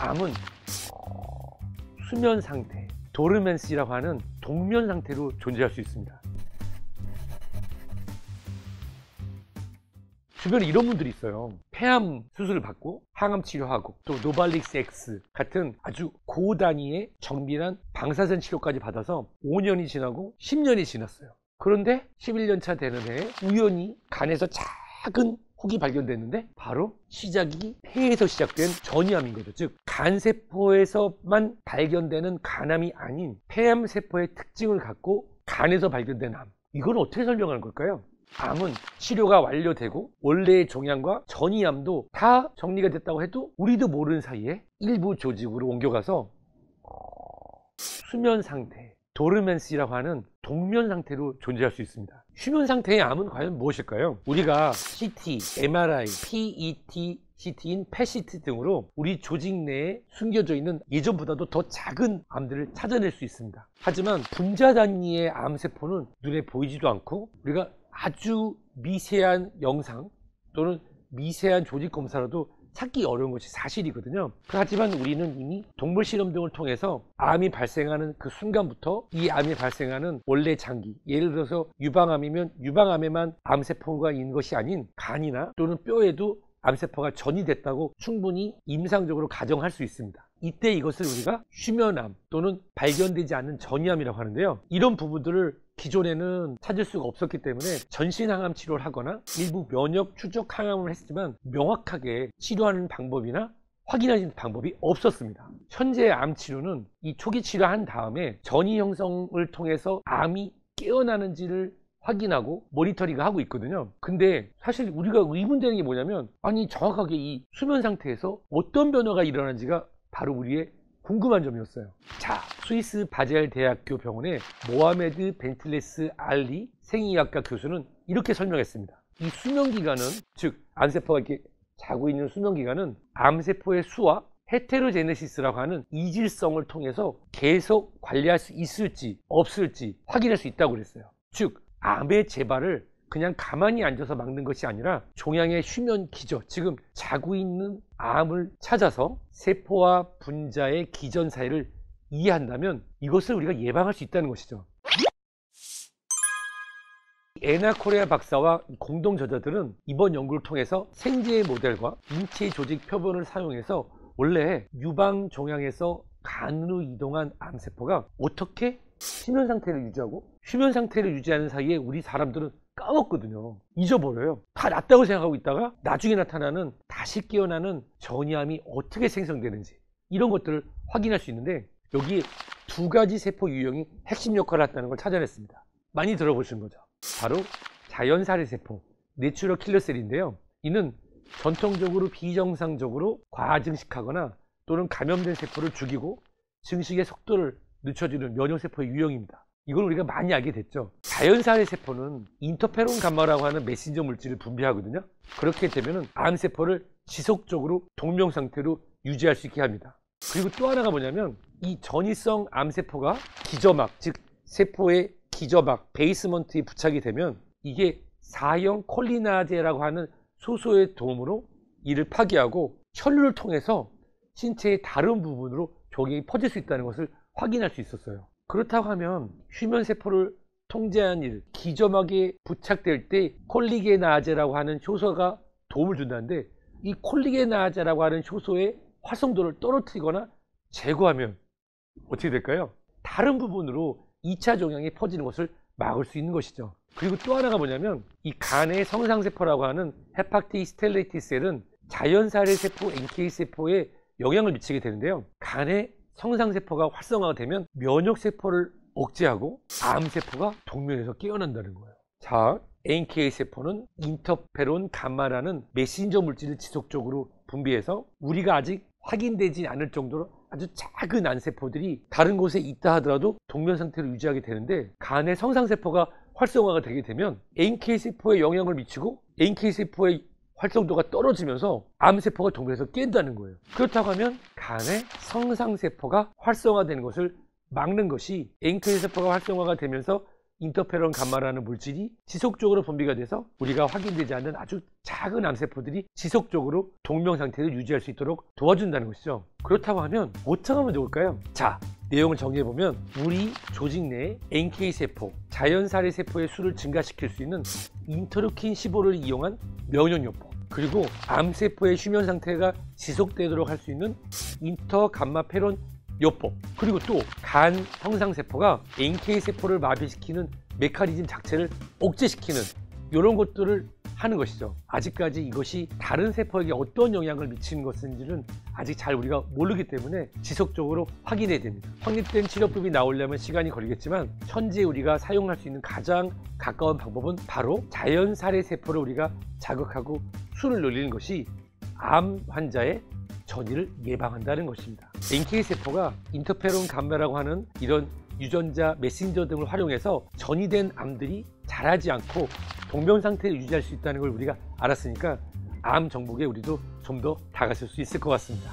암은 수면 상태, 도르멘시라고 하는 동면 상태로 존재할 수 있습니다. 주변에 이런 분들이 있어요. 폐암 수술을 받고 항암 치료하고 또 노발릭스 X 같은 아주 고단위의 정밀한 방사선 치료까지 받아서 5년이 지나고 10년이 지났어요. 그런데 11년 차 되는 해에 우연히 간에서 작은 혹이 발견됐는데 바로 시작이 폐에서 시작된 전이암인 거죠. 즉 간세포에서만 발견되는 간암이 아닌 폐암 세포의 특징을 갖고 간에서 발견된 암. 이건 어떻게 설명하는 걸까요? 암은 치료가 완료되고 원래의 종양과 전이암도 다 정리가 됐다고 해도 우리도 모르는 사이에 일부 조직으로 옮겨가서 수면 상태, dormancy라고 하는 동면 상태로 존재할 수 있습니다. 수면 상태의 암은 과연 무엇일까요? 우리가 CT, MRI, PET, CT인 PET CT 등으로 우리 조직 내에 숨겨져 있는 예전보다도 더 작은 암들을 찾아낼 수 있습니다. 하지만 분자 단위의 암세포는 눈에 보이지도 않고 우리가 아주 미세한 영상 또는 미세한 조직 검사로도 찾기 어려운 것이 사실이거든요. 하지만 우리는 이미 동물 실험 등을 통해서 암이 발생하는 그 순간부터 이 암이 발생하는 원래 장기, 예를 들어서 유방암이면 유방암에만 암세포가 있는 것이 아닌 간이나 또는 뼈에도 암세포가 전이 됐다고 충분히 임상적으로 가정할 수 있습니다. 이때 이것을 우리가 휴면암 또는 발견되지 않는 전이암이라고 하는데요. 이런 부분들을 기존에는 찾을 수가 없었기 때문에 전신 항암 치료를 하거나 일부 면역 추적 항암을 했지만 명확하게 치료하는 방법이나 확인하는 방법이 없었습니다. 현재 암 치료는 이 초기 치료한 다음에 전이 형성을 통해서 암이 깨어나는지를 확인하고 모니터링을 하고 있거든요. 근데 사실 우리가 의문되는 게 뭐냐면 아니 정확하게 이 수면 상태에서 어떤 변화가 일어나는지가 바로 우리의 궁금한 점이었어요. 자, 스위스 바젤 대학교 병원의 모하메드 벤티레스 알리 생의학과 교수는 이렇게 설명했습니다. 이 수면 기간은 즉 암세포가 이렇게 자고 있는 수면 기간은 암세포의 수와 헤테로제네시스라고 하는 이질성을 통해서 계속 관리할 수 있을지 없을지 확인할 수 있다고 그랬어요. 즉 암의 재발을 그냥 가만히 앉아서 막는 것이 아니라 종양의 휴면 기저, 지금 자고 있는 암을 찾아서 세포와 분자의 기전 사이를 이해한다면 이것을 우리가 예방할 수 있다는 것이죠. 에나 코레아 박사와 공동 저자들은 이번 연구를 통해서 생제 모델과 인체 조직 표본을 사용해서 원래 유방 종양에서 간으로 이동한 암세포가 어떻게 수면 상태를 유지하고 휴면 상태를 유지하는 사이에 우리 사람들은 까먹거든요. 잊어버려요. 다 낫다고 생각하고 있다가 나중에 나타나는 다시 깨어나는 전이암이 어떻게 생성되는지 이런 것들을 확인할 수 있는데 여기 두 가지 세포 유형이 핵심 역할을 했다는 걸 찾아냈습니다. 많이 들어보신 거죠. 바로 자연살해 세포, natural killer cell인데요. 이는 전통적으로 비정상적으로 과증식하거나 또는 감염된 세포를 죽이고 증식의 속도를 늦춰주는 면역세포의 유형입니다. 이걸 우리가 많이 알게 됐죠. 자연살해 세포는 인터페론 감마라고 하는 메신저 물질을 분비하거든요. 그렇게 되면 암세포를 지속적으로 동면 상태로 유지할 수 있게 합니다. 그리고 또 하나가 뭐냐면 이 전이성 암세포가 기저막, 즉 세포의 기저막, 베이스먼트에 부착이 되면 이게 사형 콜리나제라고 하는 소소의 도움으로 이를 파괴하고 혈류를 통해서 신체의 다른 부분으로 종이 퍼질 수 있다는 것을 확인할 수 있었어요. 그렇다고 하면 휴면 세포를 통제하는 일, 기저막에 부착될 때 콜리게나제라고 하는 효소가 도움을 준다는데 이 콜라게나제라고 하는 효소의 활성도를 떨어뜨리거나 제거하면 어떻게 될까요? 다른 부분으로 2차 종양이 퍼지는 것을 막을 수 있는 것이죠. 그리고 또 하나가 뭐냐면 이 간의 성상세포라고 하는 hepatic stellate cell은 자연살해 세포 NK 세포에 영향을 미치게 되는데요. 간의 성상세포가 활성화가 되면 면역세포를 억제하고 암세포가 동면에서 깨어난다는 거예요. 자, NK세포는 인터페론 감마라는 메신저 물질을 지속적으로 분비해서 우리가 아직 확인되지 않을 정도로 아주 작은 암세포들이 다른 곳에 있다 하더라도 동면 상태를 유지하게 되는데 간의 성상세포가 활성화가 되게 되면 NK세포에 영향을 미치고 NK세포의 활성도가 떨어지면서 암세포가 동면에서 깬다는 거예요. 그렇다고 하면 간의 성상세포가 활성화되는 것을 막는 것이 NK 세포가 활성화가 되면서 인터페론 감마라는 물질이 지속적으로 분비가 돼서 우리가 확인되지 않는 아주 작은 암세포들이 지속적으로 동명 상태를 유지할 수 있도록 도와준다는 것이죠. 그렇다고 하면 어떻게 하면 좋을까요? 자, 내용을 정리해 보면 우리 조직 내에 NK 세포, 자연살해 세포의 수를 증가시킬 수 있는 인터루킨 15를 이용한 면역요법, 그리고 암세포의 휴면 상태가 지속되도록 할 수 있는 인터감마페론 요법 그리고 또 간 형상세포가 NK세포를 마비시키는 메커니즘 자체를 억제시키는 이런 것들을 하는 것이죠. 아직까지 이것이 다른 세포에게 어떤 영향을 미치는 것인지는 아직 잘 우리가 모르기 때문에 지속적으로 확인해야 됩니다. 확립된 치료법이 나오려면 시간이 걸리겠지만 현재 우리가 사용할 수 있는 가장 가까운 방법은 바로 자연 살해 세포를 우리가 자극하고 수를 늘리는 것이 암 환자의 전이를 예방한다는 것입니다. NK 세포가 인터페론 감마라고 하는 이런 유전자 메신저 등을 활용해서 전이된 암들이 자라지 않고 동면 상태를 유지할 수 있다는 걸 우리가 알았으니까 암 정복에 우리도 좀 더 다가설 수 있을 것 같습니다.